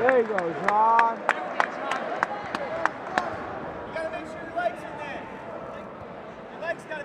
There you go, John. You gotta